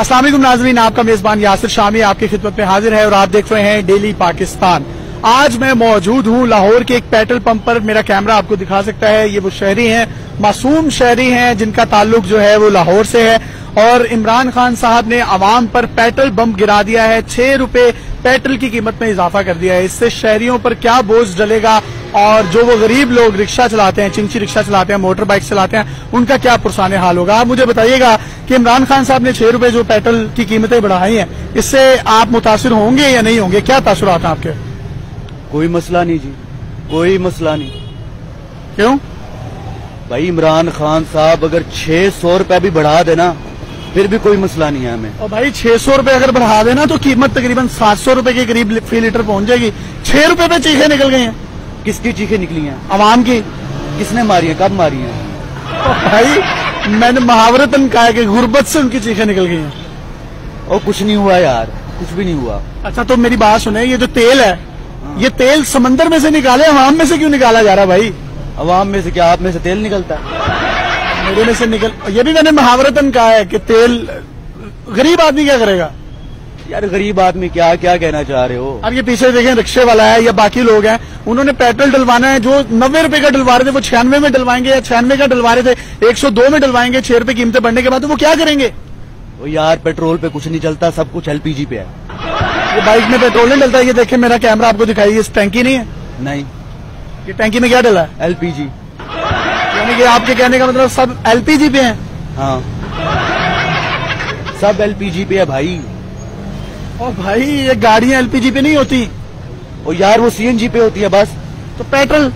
السلام علیکم ناظرین، آپ کا میزبان یاسر شامی آپ کی خدمت میں حاضر ہے اور آپ دیکھ رہے ہیں ڈیلی پاکستان۔ آج میں موجود ہوں لاہور کے ایک پیٹرول پمپ پر۔ میرا کیمرہ آپ کو دکھا سکتا ہے، یہ وہ شہری ہیں، معصوم شہری ہیں جن کا تعلق جو ہے وہ لاہور سے ہے۔ اور عمران خان صاحب نے عوام پر پیٹرول بم گرا دیا ہے، چھ روپے پیٹرول کی قیمت میں اضافہ کر دیا ہے۔ اس سے شہریوں پر کیا بوجھ ڈلے گا؟ اور جو وہ غریب لوگ رکشہ چلاتے ہیں چنچی رکشہ چلاتے ہیں موٹر بائک چلاتے ہیں ان کا کیا پرسانے حال ہوگا؟ آپ مجھے بتائیے گا کہ عمران خان صاحب نے چھ روپے جو پیٹرول کی قیمتیں بڑھائی ہیں اس سے آپ متاثر ہوں گے یا نہیں ہوں گے؟ کیا تاثرات ہیں آپ کے؟ کوئی مسئلہ نہیں جی کوئی مسئلہ نہیں۔ کیوں؟ بھائی عمران خان صاحب اگر چھ سو روپے بھی بڑھا دینا پھر بھی کوئی مسئلہ نہیں ہے ہمیں۔ اور بھائی چھ سو روپے اگر بڑھا دینا تو قیمت تقریباً سات سو روپے کے قریب فی لیٹر پہنچ جائے گی۔ چھ روپے پہ چیخے نکل گئے ہیں۔ کس کی چیخیں نکلی ہیں؟ عوام کی؟ کس نے ماری ہیں؟ کب ماری ہیں؟ بھائی میں نے محاورتن کہا کہ غربت سے ان کی چیخیں نکل گئی ہیں۔ اور کچھ نہیں ہوا یار کچھ بھی نہیں ہوا۔ اچھا تو میری بات سنیں یہ جو تیل ہے ہاں۔ یہ تیل سمندر میں سے نکالے عوام میں سے کیوں نکالا جا رہا بھائی؟ عوام میں سے کیا؟ آپ میں سے تیل نکلتا ہے؟ میرے میں سے نکل یہ بھی میں نے محاورتن کہا ہے کہ تیل غریب آدمی کیا کرے گا؟ یار غریب آدمی کیا کیا کہنا چاہ رہے ہو؟ اب یہ پیچھے دیکھیں رکشے والا ہے یا باقی لوگ ہیں انہوں نے پیٹرول ڈلوانا ہے جو نوے روپے کا ڈلوا رہے تھے وہ چھیانوے میں ڈلوائیں گے یا چھیانوے کا ڈلوا رہے تھے ایک سو دو میں ڈلوائیں گے چھ روپے قیمتیں بڑھنے کے بعد وہ کیا کریں گے؟ وہ یار پیٹرول پہ کچھ نہیں چلتا سب کچھ ایل پی جی پہ ہے۔ یہ بائک میں پیٹرول نہیں ڈلتا یہ دیکھیں میرا کیمرہ آپ کو دکھائی اس ٹینکی نہیں ہے؟ نہیں۔ یہ ٹینکی میں کیا ڈلا ہے؟ ایل پی جی یعنی کہ آپ کے کہنے کا مطلب سب ایل پی جی پہ ہیں؟ ہاں۔ سب ایل پی جی پہ ہے بھائی۔ اور بھائی یہ گاڑیاں ایل پی جی پہ نہیں ہوتی۔ اور یار وہ سی این جی پہ ہوتی ہے بس۔ تو پیٹرول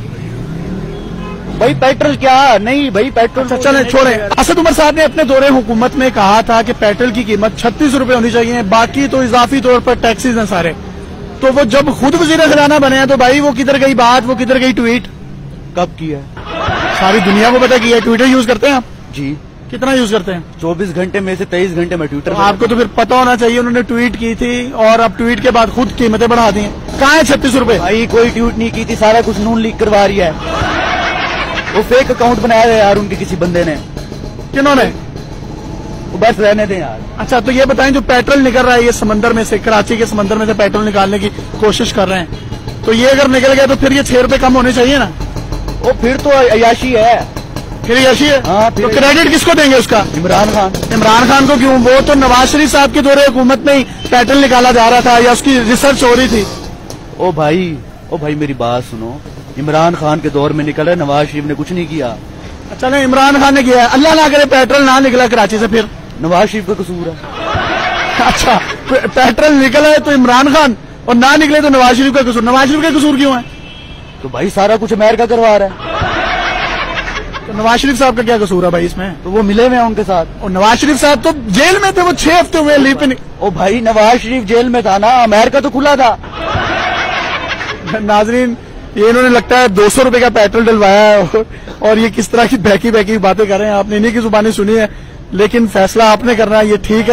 بھائی پیٹرول کیا؟ نہیں بھائی پیٹرول چلے چھوڑے اسد عمر صاحب نے اپنے دورے حکومت میں کہا تھا کہ پیٹرول کی قیمت چھتیس روپے ہونی چاہیے باقی تو اضافی طور پر ٹیکسیز ہیں سارے۔ تو وہ جب خود وزیر خزانہ بنے ہیں تو بھائی وہ کدھر گئی بات؟ وہ کدھر گئی ٹویٹ کب کی ہے؟ ساری دنیا کو پتا کی ہے ٹویٹر یوز کرتے ہیں آپ؟ جی۔ کتنا یوز کرتے ہیں؟ چوبیس گھنٹے میں سے تیئیس گھنٹے میں ٹویٹر آپ کو تو پھر پتا ہونا چاہیے انہوں نے ٹویٹ کی تھی اور اب ٹویٹ کے بعد خود قیمتیں بڑھا دی ہیں۔ کہاں ہے چھتیس روپے؟ بھائی کوئی ٹویٹ نہیں کی تھی سارا کچھ نون لیک کروا رہی ہے۔ وہ فیک اکاؤنٹ بنایا ہے یار ان کے کسی بندے نے۔ کنہوں نے؟ بس رہنے دیں یار۔ اچھا تو یہ بتائیں جو پیٹرول نکل رہا ہے یہ سمندر میں سے کراچی کے سمندر میں سے پیٹرول نکالنے کی کوشش کر رہے ہیں۔ تو یہ اگر نکل گیا تو پھر یہ چھ روپے کم ہونے چاہیے نا؟ وہ پھر تو عیاشی ہے۔ میری ایسی ہے؟ ہاں، تو کریڈٹ کس کو دیں گے اس کا؟ عمران خان۔ عمران خان کو کیوں؟ وہ تو نواز شریف صاحب کے دور حکومت میں ہی پیٹرن نکالا جا رہا تھا یا اس کی ریسرچ ہو رہی تھی؟ او بھائی او بھائی میری بات سنو۔ عمران خان کے دور میں نکلے نواز شریف نے کچھ نہیں کیا۔ اچھا نہیں عمران خان نے کیا ہے۔ اللہ نہ کرے پیٹرول نہ نکلا کراچی سے پھر۔ نواز شریف کا قصور ہے۔ اچھا پیٹرول نکلا ہے تو عمران خان اور نہ نکلے تو نواز شریف کا قصور۔ نواز شریف کا قصور کیوں ہے تو بھائی سارا کچھ امریکہ کروا رہا ہے۔ نواز شریف صاحب کا کیا قصور ہے بھائی اس میں؟ تو وہ ملے ہوئے ہیں ان کے ساتھ۔ اور نواز شریف صاحب تو جیل میں تھے وہ چھ ہفتے ہوئے لیپ پہ او بھائی نواز شریف جیل میں تھا نا امریکہ تو کھلا تھا۔ ناظرین یہ انہوں نے لگتا ہے دو سو روپے کا پیٹرول ڈلوایا ہے اور یہ کس طرح کی بہکی بہکی باتیں کر رہے ہیں؟ آپ نے انہیں کی زبانیں سنی ہے لیکن فیصلہ آپ نے کرنا ہے یہ ٹھیک ہے۔